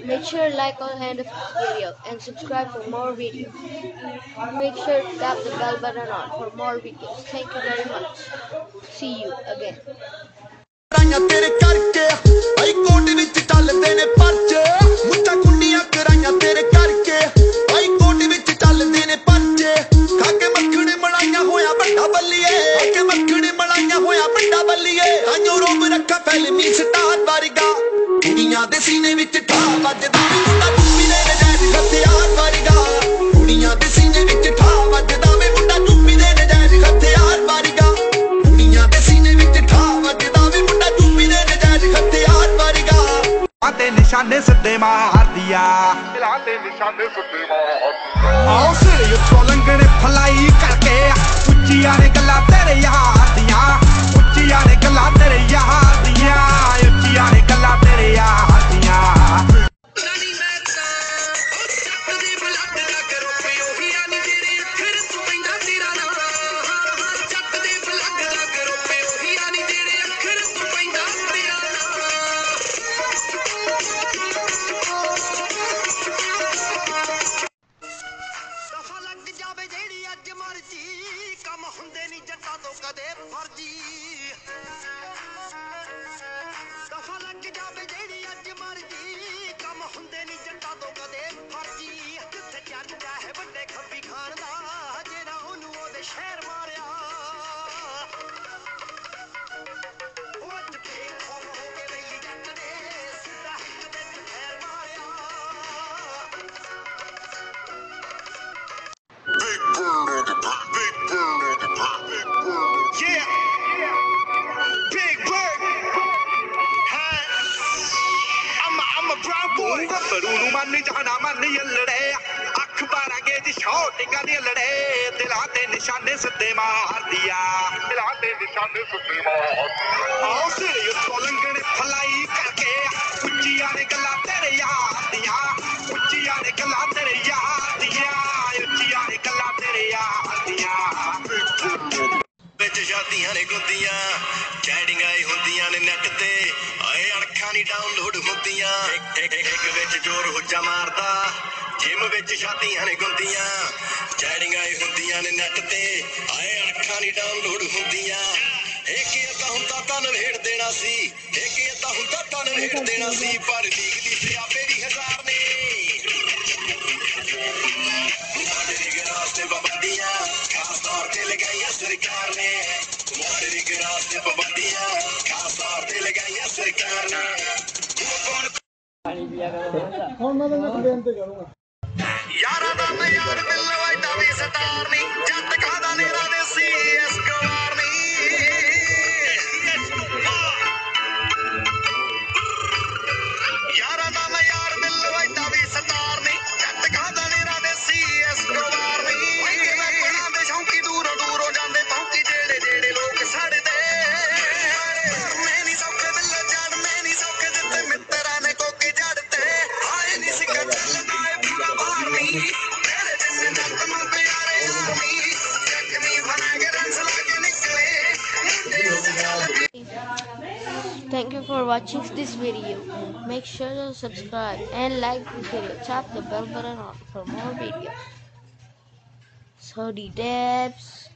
Make sure to like or hand of this video and subscribe for more videos. Make sure to tap the bell button on for more videos. Thank you very much. See you again. ਕਰਾਈਆਂ ਤੇਰੇ ਕਰਕੇ high court ਵਿੱਚ ਚੱਲਦੇ ਨੇ ਪਰਚੇ ਮੁੱਠਾ ਕੁੰਡੀਆਂ ਕਰਾਈਆਂ ਤੇਰੇ ਕਰਕੇ ਹਾਈ ਕੋਰਟ ਵਿੱਚ ਚੱਲਦੇ ਨੇ ਪਰਚੇ ਖਾ ਕੇ ਮੱਖਣ ਮਲਾਈਆਂ ਹੋਇਆ ਵੱਡਾ ਬੱਲੀਏ ਖਾ ਕੇ ਮੱਖਣ ਮਲਾਈਆਂ ਹੋਇਆ ਵੱਡਾ ਬੱਲੀਏ ਤਾਂਯੋ ਰੋਬ ਰੱਖਾ ਫਿਲਮੀ ਸਟਾਰ ਵਰਗਾ ਕੁੜੀਆਂ ਦੇ ਸੀਨੇ ਵਿੱਚ ਤੇ ਨਿਸ਼ਾਨੇ ਸਿੱਧੇ ਮਾਰਦੀਆ ਮਿਲਾ ਦੇ ਨਿਸ਼ਾਨੇ ਸੁੱਤੇ ਮਾਰ ਆਓ ਸਿਰ ਤੋਂ ਕਦੇ ਫਰਜੀ ਦਫਾ ਲੱਗ ਜਾਵੇ ਜਿਹੜੀ ਅੱਜ ਮਰਜ਼ੀ। ਕੰਮ ਹੁੰਦੇ ਨਹੀਂ ਜੱਟਾਂ ਤੋਂ ਕਦੇ ਫਰਜੀ। ਜਿੱਥੇ ਚਰਚਾ ਹੈ ਵੱਡੇ ਖੱਬੀ boy. ਨੂੰ ਮੰਨ ਜਾਣਾ ਮੰਨ ਯੱਲੜੇ ਅੱਖ ਬਾਰਾਂਗੇ ਜੀ ਸ਼ੌਟਿੰਗਾਂ ਦੀਆਂ ਲੜੇ ਦਿਲਾਂ ਤੇ ਨਿਸ਼ਾਨੇ ਸਿੱਧੇ ਮਾਰਦੀਆ। ਮਿਲਾ ਦੇ ਨਿਸ਼ਾਨੇ ਸੁੱਤੇ ਮਾਰ ਆਓ ਸਿਰ ਉੱਤੋਂ ਲੰਗਣੇ ਫਲਾਈ ਕਰਕੇ ਉੱਚੀਆਂ ਨੇ ਗੱਲਾਂ ਤੇਰੇ ਯਾਰ ਦੀਆਂ। ਉੱਚੀਆਂ ਨੇ ਗੱਲਾਂ ਤੇਰੇ ਯਾਰ ਦੀਆਂ। ਉੱਚੀਆਂ ਨੇ ਗੱਲਾਂ ਤੇਰੇ ਯਾਰ ਦੀਆਂ। ਵਿੱਚ ਸ਼ਾਦੀਆਂ ਨੇ ਗੁੰਦੀਆਂ। ਚੈਟਿੰਗਾਂ ਹੀ ਹੁੰਦੀਆਂ ਨੇ ਨੈਟ ਤੇ। ਡਾਊਨਲੋਡ ਹੁੰਦੀਆਂ। ਇੱਕ ਵਿੱਚ ਜੋਰ ਹੁੱਜਾ ਮਾਰਦਾ। ਜਿਮ ਵਿੱਚ ਸ਼ਾਦੀਆਂ ਨੇ ਗੁੰਦੀਆਂ। ਚੈਟਿੰਗਾਂ ਹੀ ਹੁੰਦੀਆਂ ਨੇ ਨੈਟ ਤੇ। ਆਏ ਅੱਖਾਂ ਨਹੀਂ ਡਾਊਨਲੋਡ ਹੁੰਦੀਆਂ। ਇੱਕ ਇਹ ਤਾਂ ਹੁੰਦਾ ਤਾਂ ਨਵੇੜ ਦੇਣਾ ਸੀ। ਇੱਕ ਇਹ ਤਾਂ ਹੁੰਦਾ ਤਾਂ ਨਵੇੜ ਦੇਣਾ ਸੀ। ਪਰ ਲੀਗ ਦੀ ਸਿਆਪੇ ਦੀ ਹਜ਼ਾਰ ਮਾਡਰੀ ਕੇ ਪਾਬੰਦੀਆਂ ਖਾਸ ਤੇ ਲਗਾਈਆਂ ਸਰਕਾਰ ਨੇ ਕੌਣ ਯਾਰਾਂ ਦਾ ਮੈਂ ਯਾਰ ਵਾਇਦਾ ਵੀ ਸਟਾਰ ਨਹੀਂ ਜੱਟ ਖਾਦਾ ਨੇਰਾ ਦੇ ਸੀ for watching this video. Make sure to subscribe and like this video. Tap the bell button on for more videos. So the debs.